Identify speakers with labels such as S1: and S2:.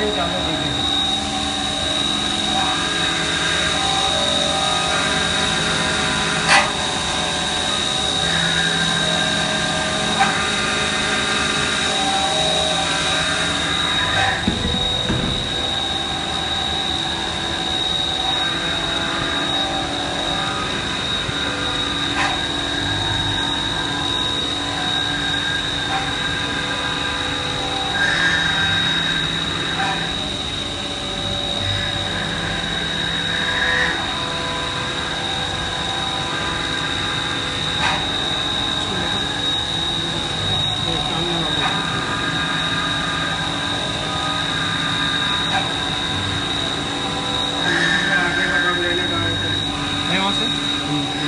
S1: Thank you. nossa.